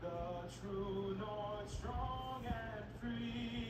the true north, strong and free.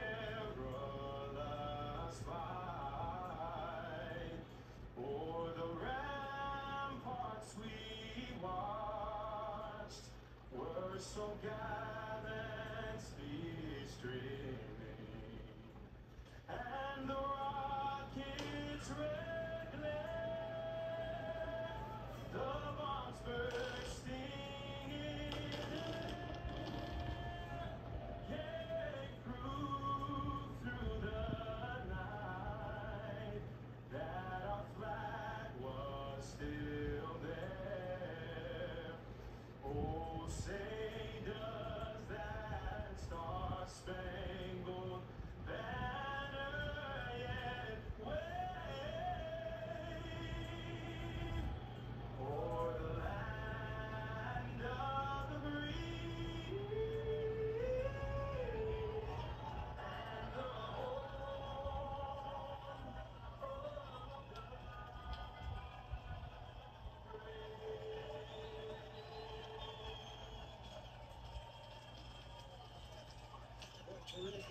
so God.